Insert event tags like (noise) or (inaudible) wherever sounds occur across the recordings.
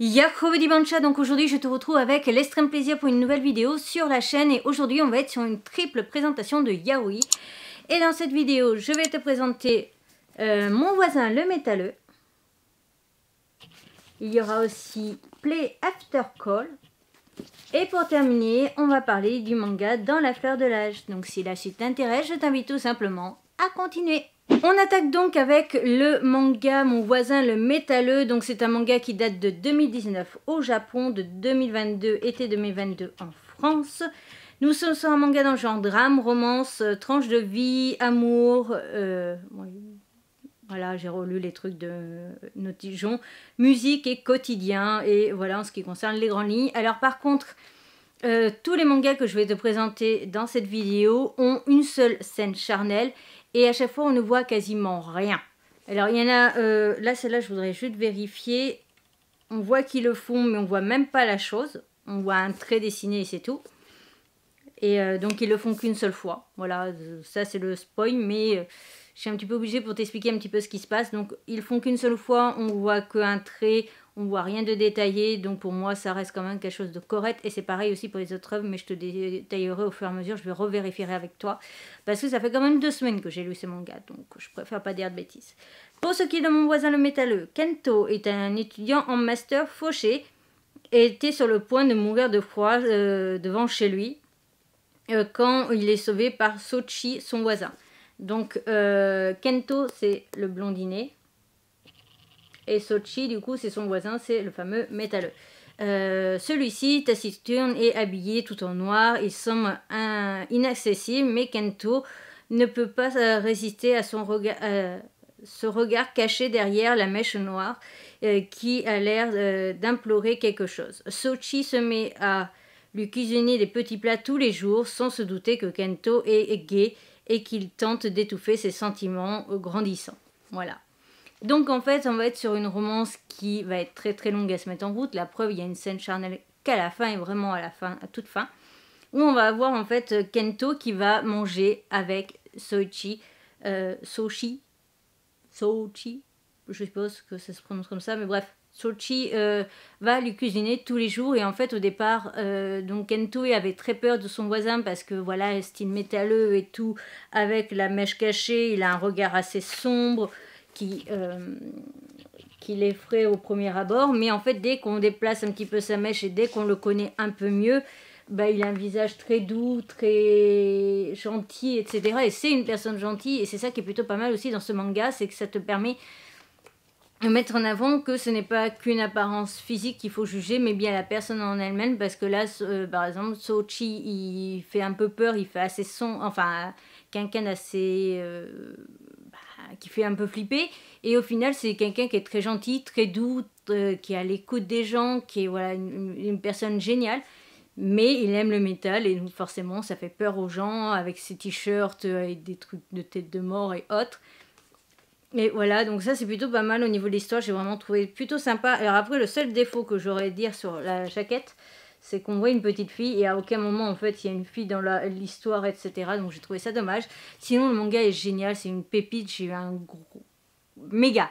Yakobo Bancha, donc aujourd'hui je te retrouve avec l'extrême plaisir pour une nouvelle vidéo sur la chaîne et aujourd'hui on va être sur une triple présentation de Yaoi. Et dans cette vidéo je vais te présenter euh, mon voisin le métalleux. Il y aura aussi Play After Call. Et pour terminer, on va parler du manga Dans la fleur de l'âge. Donc si la suite t'intéresse, je t'invite tout simplement à continuer. On attaque donc avec le manga Mon voisin le métalleux. Donc c'est un manga qui date de 2019 au Japon, de 2022, été 2022 en France. Nous sommes sur un manga dans le genre drame, romance, euh, tranche de vie, amour. Euh, voilà, j'ai relu les trucs de Notijon. Musique et quotidien. Et voilà en ce qui concerne les grandes lignes. Alors par contre, euh, tous les mangas que je vais te présenter dans cette vidéo ont une seule scène charnelle et à chaque fois on ne voit quasiment rien. Alors il y en a, euh, là celle-là je voudrais juste vérifier, on voit qu'ils le font mais on voit même pas la chose, on voit un trait dessiné et c'est tout. Et euh, donc ils le font qu'une seule fois, voilà, ça c'est le spoil mais euh, je suis un petit peu obligée pour t'expliquer un petit peu ce qui se passe. Donc ils font qu'une seule fois, on voit qu'un trait, on voit rien de détaillé, donc pour moi ça reste quand même quelque chose de correct et c'est pareil aussi pour les autres œuvres, mais je te détaillerai au fur et à mesure, je vais revérifierai avec toi parce que ça fait quand même deux semaines que j'ai lu ce manga, donc je préfère pas dire de bêtises. Pour ce qui est de mon voisin le métalleux, Kento est un étudiant en master fauché et était sur le point de mourir de froid euh, devant chez lui euh, quand il est sauvé par Sochi, son voisin. Donc euh, Kento c'est le blondinet et Sochi, du coup, c'est son voisin, c'est le fameux métalleux. Euh, celui-ci, taciturne et habillé tout en noir, il semble inaccessible, mais Kento ne peut pas euh, résister à son regard, euh, ce regard caché derrière la mèche noire qui a l'air d'implorer quelque chose. Sochi se met à lui cuisiner des petits plats tous les jours sans se douter que Kento est gay et qu'il tente d'étouffer ses sentiments grandissants. Voilà. Donc en fait, on va être sur une romance qui va être très très longue à se mettre en route. La preuve, il y a une scène charnelle qu'à la fin et vraiment à la fin, à toute fin, où on va avoir en fait Kento qui va manger avec Soichi, euh, Sochi, Sochi, je suppose que ça se prononce comme ça, mais bref, Sochi euh, va lui cuisiner tous les jours. Et en fait au départ euh, donc Kento avait très peur de son voisin parce que voilà style métalleux et tout avec la mèche cachée. Il a un regard assez sombre qui, euh, qui l'effraie au premier abord. Mais en fait, dès qu'on déplace un petit peu sa mèche et dès qu'on le connaît un peu mieux, bah, il a un visage très doux, très gentil, etc. Et c'est une personne gentille. Et c'est ça qui est plutôt pas mal aussi dans ce manga, c'est que ça te permet de mettre en avant que ce n'est pas qu'une apparence physique qu'il faut juger, mais bien la personne en elle-même. Parce que là, euh, par exemple, Sochi, il fait un peu peur, il fait assez son, enfin, quelqu'un assez... Euh, qui fait un peu flipper. Et au final, c'est quelqu'un qui est très gentil, très doux, euh, qui est à l'écoute des gens, qui est voilà, une, personne géniale. Mais il aime le métal et donc forcément, ça fait peur aux gens avec ses t-shirts euh, et des trucs de tête de mort et autres. Et voilà, donc ça c'est plutôt pas mal au niveau de l'histoire, j'ai vraiment trouvé plutôt sympa. Alors après, le seul défaut que j'aurais à dire sur la jaquette, c'est qu'on voit une petite fille et à aucun moment en fait il y a une fille dans l'histoire etc. Donc j'ai trouvé ça dommage. Sinon le manga est génial, c'est une pépite, j'ai eu un gros méga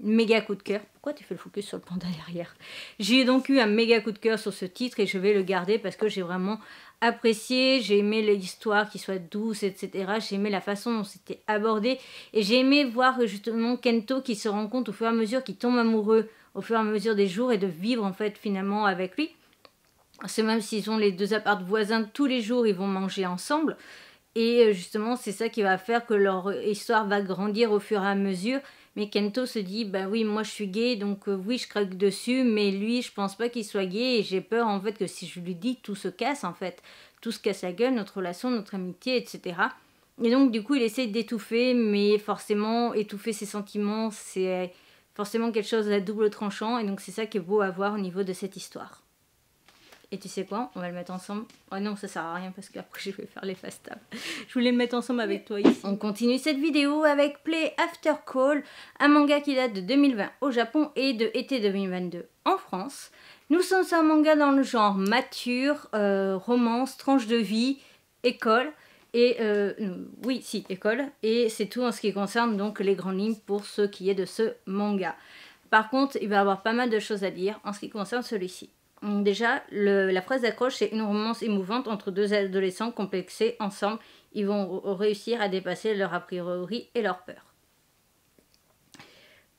méga coup de cœur. Pourquoi tu fais le focus sur le panda derrière? J'ai donc eu un méga coup de cœur sur ce titre et je vais le garder parce que j'ai vraiment apprécié, j'ai aimé l'histoire qui soit douce, etc. J'ai aimé la façon dont c'était abordé et j'ai aimé voir justement Kento qui se rend compte au fur et à mesure qu'il tombe amoureux au fur et à mesure des jours et de vivre en fait finalement avec lui. C'est même s'ils ont les deux apparts voisins tous les jours, ils vont manger ensemble. Et euh, justement, c'est ça qui va faire que leur histoire va grandir au fur et à mesure. Mais Kento se dit, bah oui, moi je suis gay, donc euh, oui, je craque dessus, mais lui, je pense pas qu'il soit gay, et j'ai peur en fait que si je lui dis, tout se casse en fait. Tout se casse la gueule, notre relation, notre amitié, etc. Et donc, du coup, il essaie d'étouffer, mais forcément, étouffer ses sentiments, c'est forcément quelque chose à double tranchant, et donc c'est ça qui est beau à voir au niveau de cette histoire. Et tu sais quoi On va le mettre ensemble. Oh non, ça sert à rien parce qu'après (laughs) je vais faire les fast. Je voulais le mettre ensemble avec toi ici. On continue cette vidéo avec Play After Call, un manga qui date de 2020 au Japon et de été 2022 en France. Nous sommes un manga dans le genre mature, euh, romance, tranche de vie, école. Et euh, oui, si, école. Et c'est tout en ce qui concerne donc les grandes lignes pour ce qui est de ce manga. Par contre, il va avoir pas mal de choses à dire en ce qui concerne celui-ci. Déjà, la phrase d'accroche, c'est une romance émouvante entre deux adolescents complexés ensemble. Ils vont réussir à dépasser leur a priori et leur peur.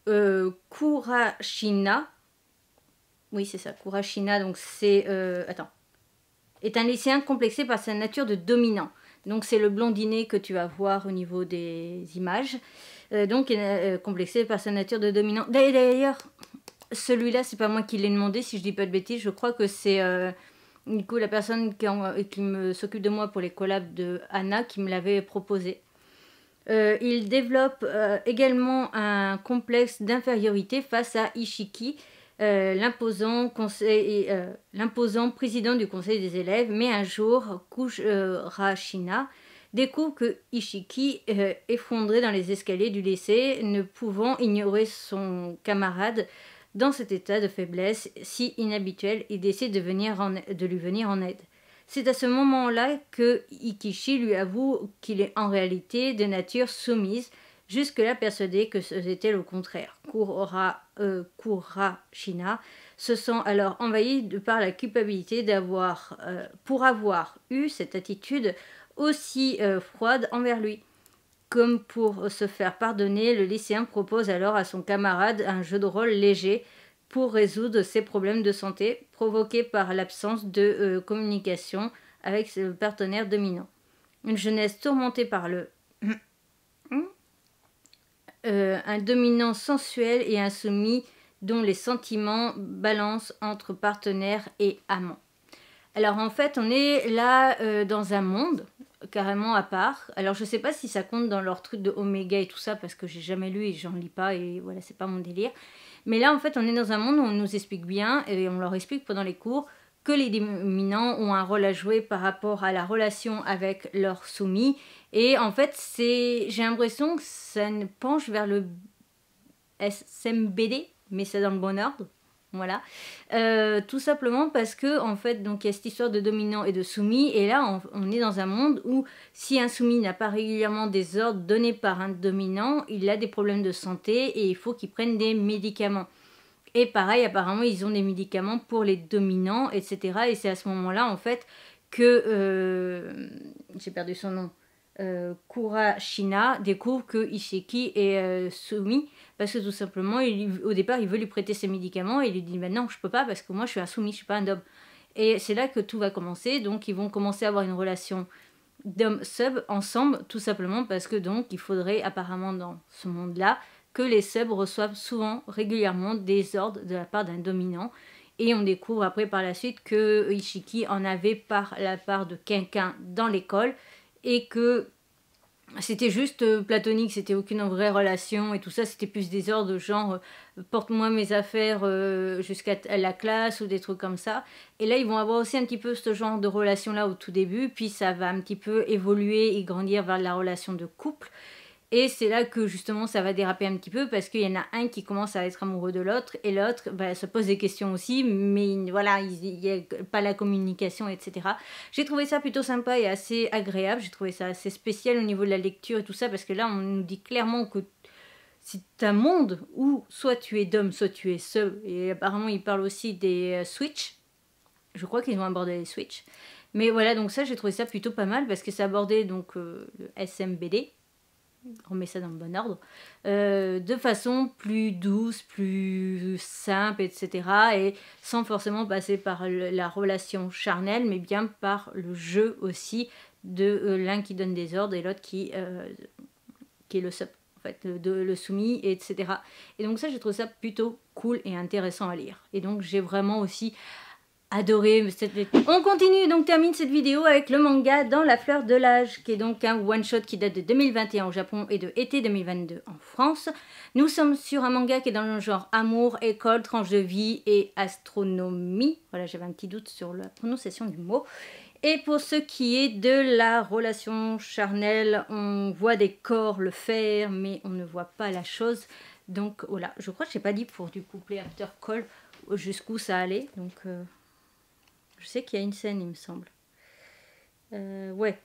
Euh, Kurashina, oui c'est ça, Kurashina, donc c'est, euh, attends, est un lycéen complexé par sa nature de dominant. Donc c'est le blondinet que tu vas voir au niveau des images. Euh, donc est complexé par sa nature de dominant. D'ailleurs, celui-là, c'est pas moi qui l'ai demandé, si je dis pas de bêtises. Je crois que c'est coup la personne qui, s'occupe de moi pour les collabs de Anna qui me l'avait proposé. Euh, il développe euh, également un complexe d'infériorité face à Ishiki, euh, l'imposant président du conseil des élèves, mais un jour, Kurashina découvre que Ishiki, effondré dans les escaliers du lycée, ne pouvant ignorer son camarade dans cet état de faiblesse si inhabituel, il décide de, venir de lui venir en aide. C'est à ce moment-là que Ikishi lui avoue qu'il est en réalité de nature soumise, jusque-là persuadé que c'était le contraire. Kurashina euh, se sent alors envahi de par la culpabilité d'avoir, euh, pour avoir eu cette attitude aussi euh, froide envers lui. Comme pour se faire pardonner, le lycéen propose alors à son camarade un jeu de rôle léger pour résoudre ses problèmes de santé provoqués par l'absence de euh, communication avec ses partenaire dominant. Une jeunesse tourmentée par le (coughs) euh, un dominant sensuel et insoumis dont les sentiments balancent entre partenaires et amants. Alors en fait, on est là euh, dans un monde carrément à part. Alors je sais pas si ça compte dans leur truc de Oméga et tout ça parce que j'ai jamais lu et j'en lis pas et voilà, c'est pas mon délire. Mais là, en fait, on est dans un monde où on nous explique bien, et on leur explique pendant les cours, que les dominants ont un rôle à jouer par rapport à la relation avec leurs soumis. Et en fait, c'est, j'ai l'impression que ça penche vers le SMBD, mais c'est dans le bon ordre. Voilà. Euh, tout simplement parce que, en fait, donc il y a cette histoire de dominant et de soumis, et là, on, est dans un monde où si un soumis n'a pas régulièrement des ordres donnés par un dominant, il a des problèmes de santé et il faut qu'il prenne des médicaments. Et pareil, apparemment, ils ont des médicaments pour les dominants, etc. Et c'est à ce moment-là, en fait, que. Euh, j'ai perdu son nom. Euh, Kurashina découvre que Ishiki est euh, soumis parce que tout simplement, au départ, il veut lui prêter ses médicaments et il lui dit maintenant, je peux pas parce que moi, je suis un soumis, je suis pas un homme. Et c'est là que tout va commencer. Donc, ils vont commencer à avoir une relation d'homme-sub ensemble, tout simplement parce que donc, il faudrait apparemment dans ce monde-là que les subs reçoivent souvent, régulièrement, des ordres de la part d'un dominant. Et on découvre après par la suite que Ishiki en avait par la part de quelqu'un dans l'école et que c'était juste euh, platonique, c'était aucune vraie relation et tout ça, c'était plus des ordres genre euh, porte-moi mes affaires euh, jusqu'à la classe ou des trucs comme ça. Et là, ils vont avoir aussi un petit peu ce genre de relation-là au tout début, puis ça va un petit peu évoluer et grandir vers la relation de couple. Et c'est là que justement ça va déraper un petit peu parce qu'il y en a un qui commence à être amoureux de l'autre et l'autre bah, se pose des questions aussi, mais voilà, il n'y a pas la communication, etc. J'ai trouvé ça plutôt sympa et assez agréable, j'ai trouvé ça assez spécial au niveau de la lecture et tout ça parce que là on nous dit clairement que c'est un monde où soit tu es d'homme, soit tu es seul. Et apparemment il parle aussi des euh, Switch. Je crois qu'ils ont abordé les Switch. Mais voilà, donc ça j'ai trouvé ça plutôt pas mal parce que ça abordait donc euh, le SMBD on met ça dans le bon ordre, euh, de façon plus douce, plus simple, etc. Et sans forcément passer par la relation charnelle, mais bien par le jeu aussi de euh, l'un qui donne des ordres et l'autre qui, euh, qui est le sub, fait, le, le soumis, etc. Et donc ça, j'ai trouvé ça plutôt cool et intéressant à lire. Et donc j'ai vraiment aussi adoré. On continue donc termine cette vidéo avec le manga Dans la fleur de l'âge, qui est donc un one-shot qui date de 2021 au Japon et de été 2022 en France. Nous sommes sur un manga qui est dans le genre amour, école, tranche de vie et astronomie. Voilà, j'avais un petit doute sur la prononciation du mot. Et pour ce qui est de la relation charnelle, on voit des corps le faire, mais on ne voit pas la chose. Donc voilà, je crois que je n'ai pas dit pour du couplet after call jusqu'où ça allait. Donc euh, je sais qu'il y a une scène, il me semble. Euh, ouais.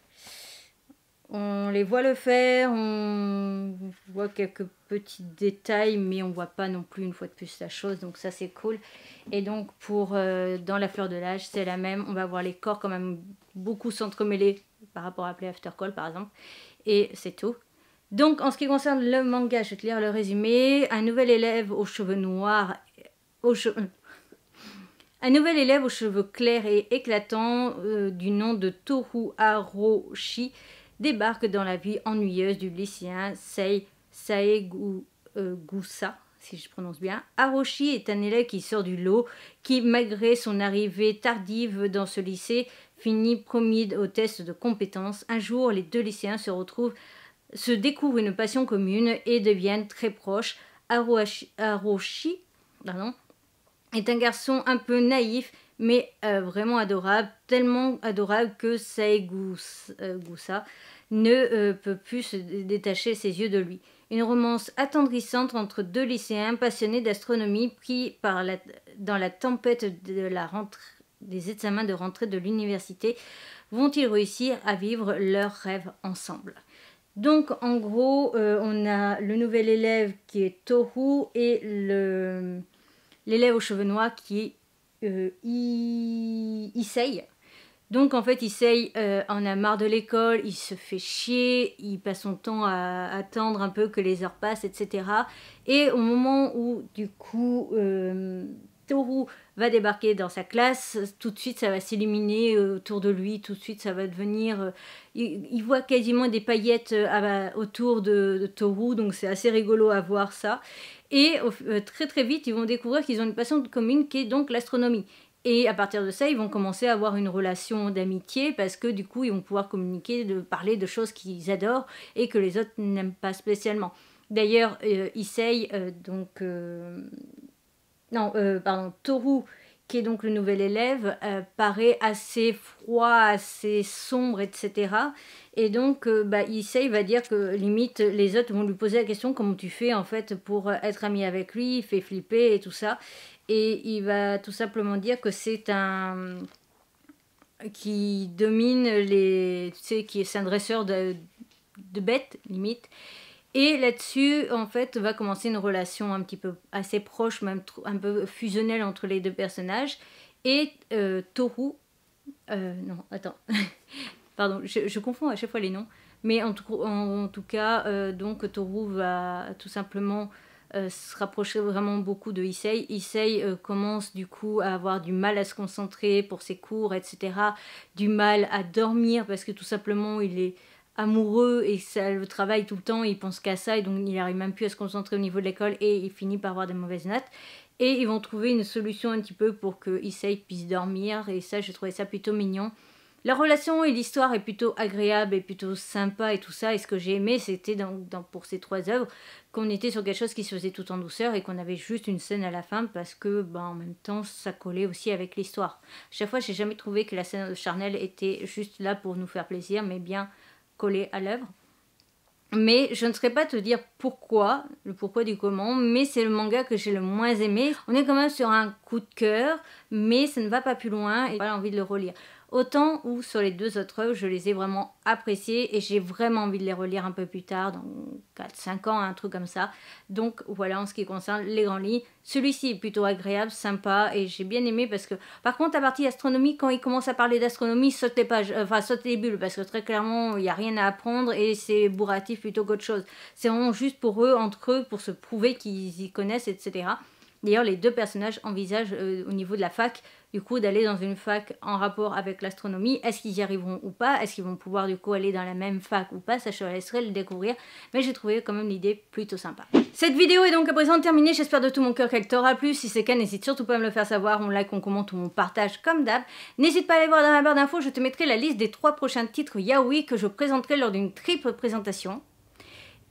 On les voit le faire, on voit quelques petits détails, mais on voit pas non plus une fois de plus la chose, donc ça c'est cool. Et donc pour euh, dans la fleur de l'âge, c'est la même. On va voir les corps quand même beaucoup s'entremêler par rapport à Play After Call par exemple, et c'est tout. Donc en ce qui concerne le manga, je vais te lire le résumé. Un nouvel élève aux cheveux noirs, un nouvel élève aux cheveux clairs et éclatants euh, du nom de Toru Aroshi débarque dans la vie ennuyeuse du lycéen Sei Saegusa, euh, si je prononce bien. Aroshi est un élève qui sort du lot, qui, malgré son arrivée tardive dans ce lycée, finit promis au test de compétences. Un jour, les deux lycéens se retrouvent, se découvrent une passion commune et deviennent très proches. Aroshi pardon, est un garçon un peu naïf, mais euh, vraiment adorable, tellement adorable que Saegusa euh, ne euh, peut plus se détacher ses yeux de lui. Une romance attendrissante entre deux lycéens passionnés d'astronomie pris dans la tempête des examens de rentrée de l'université. Vont-ils réussir à vivre leurs rêves ensemble? Donc en gros, on a le nouvel élève qui est Toru et le, l'élève aux cheveux noirs qui est euh, Issei. Donc en fait, Issei euh, en a marre de l'école, il se fait chier, il passe son temps à attendre un peu que les heures passent, etc. Et au moment où du coup euh, Toru va débarquer dans sa classe, tout de suite ça va s'illuminer euh, autour de lui, tout de suite ça va devenir... il, voit quasiment des paillettes autour de, de Toru, donc c'est assez rigolo à voir ça. Et euh, très très vite, ils vont découvrir qu'ils ont une passion commune qui est donc l'astronomie. Et à partir de ça, ils vont commencer à avoir une relation d'amitié parce que du coup, ils vont pouvoir communiquer, de parler de choses qu'ils adorent et que les autres n'aiment pas spécialement. D'ailleurs, euh, Issei, euh, donc... non, pardon, Toru, qui est donc le nouvel élève, paraît assez froid, assez sombre, etc. Et donc, euh, bah, il va dire que limite, les autres vont lui poser la question comment tu fais en fait pour être ami avec lui, il fait flipper et tout ça. Et il va tout simplement dire que c'est un. qui domine les. Tu sais, qui est un dresseur de, de bêtes, limite. Et là-dessus, en fait, va commencer une relation un petit peu assez proche, même un peu fusionnelle entre les deux personnages. Et euh, Toru. Euh, non, attends. (laughs) Pardon, je, confonds à chaque fois les noms. Mais en tout, cas, euh, donc Toru va tout simplement se rapprocher vraiment beaucoup de Issei. Issei commence du coup à avoir du mal à se concentrer pour ses cours, etc. Du mal à dormir parce que tout simplement il est amoureux et ça le travaille tout le temps, il pense qu'à ça et donc il n'arrive même plus à se concentrer au niveau de l'école et il finit par avoir des mauvaises notes. Et ils vont trouver une solution un petit peu pour que Issei puisse dormir et ça, j'ai trouvé ça plutôt mignon. La relation et l'histoire est plutôt agréable et plutôt sympa et tout ça. Et ce que j'ai aimé, c'était dans, pour ces trois œuvres qu'on était sur quelque chose qui se faisait tout en douceur et qu'on avait juste une scène à la fin parce que, ben, en même temps, ça collait aussi avec l'histoire. Chaque fois, j'ai jamais trouvé que la scène charnelle était juste là pour nous faire plaisir, mais bien collée à l'œuvre. Mais je ne saurais pas te dire pourquoi, le pourquoi du comment, mais c'est le manga que j'ai le moins aimé. On est quand même sur un coup de cœur, mais ça ne va pas plus loin et j'ai envie de le relire. Autant où sur les deux autres œuvres, je les ai vraiment appréciées et j'ai vraiment envie de les relire un peu plus tard, dans 4-5 ans, un truc comme ça. Donc voilà en ce qui concerne les grands lits. Celui-ci est plutôt agréable, sympa et j'ai bien aimé parce que par contre la partie astronomie, quand il commence à parler d'astronomie, saute les pages, euh, enfin saute les bulles parce que très clairement il n'y a rien à apprendre et c'est bourratif plutôt qu'autre chose. C'est vraiment juste pour eux, entre eux, pour se prouver qu'ils y connaissent, etc. D'ailleurs, les deux personnages envisagent euh, au niveau de la fac, du coup, d'aller dans une fac en rapport avec l'astronomie. Est-ce qu'ils y arriveront ou pas? Est-ce qu'ils vont pouvoir du coup aller dans la même fac ou pas? Ça, je laisserai le découvrir. Mais j'ai trouvé quand même l'idée plutôt sympa. Cette vidéo est donc à présent terminée. J'espère de tout mon cœur qu'elle t'aura plu. Si c'est le cas, n'hésite surtout pas à me le faire savoir. On like, on commente ou on partage comme d'hab. N'hésite pas à aller voir dans la barre d'infos. Je te mettrai la liste des trois prochains titres Yaoi que je présenterai lors d'une triple présentation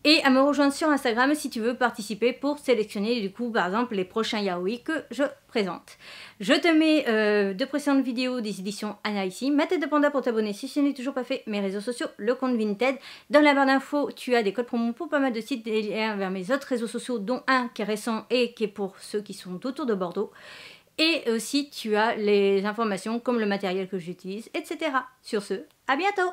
et à me rejoindre sur Instagram si tu veux participer pour sélectionner du coup par exemple les prochains yaoi que je présente. Je te mets euh, de précédentes vidéos des éditions Anna ici, ma tête de panda pour t'abonner si ce n'est toujours pas fait, mes réseaux sociaux, le compte Vinted. Dans la barre d'infos, tu as des codes promo pour pas mal de sites, des vers mes autres réseaux sociaux dont un qui est récent et qui est pour ceux qui sont autour de Bordeaux. Et aussi tu as les informations comme le matériel que j'utilise, etc. Sur ce, à bientôt